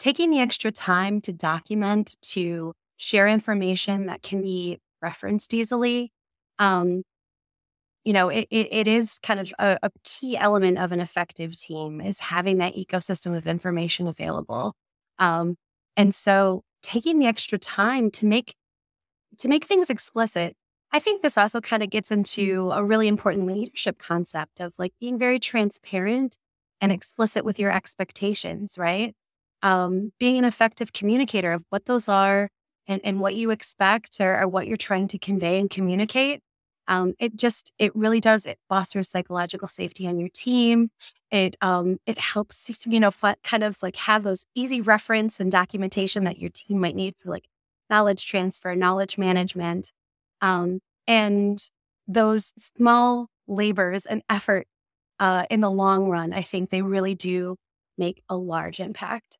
taking the extra time to document, to share information that can be referenced easily. Um, you know, it, it, it is kind of a, a key element of an effective team is having that ecosystem of information available. Um, and so taking the extra time to make to make things explicit I think this also kind of gets into a really important leadership concept of like being very transparent and explicit with your expectations, right? Um, being an effective communicator of what those are and, and what you expect or, or what you're trying to convey and communicate. Um, it just it really does it fosters psychological safety on your team. It um, it helps you know kind of like have those easy reference and documentation that your team might need for like knowledge transfer, knowledge management. Um, and those small labors and effort uh, in the long run, I think they really do make a large impact.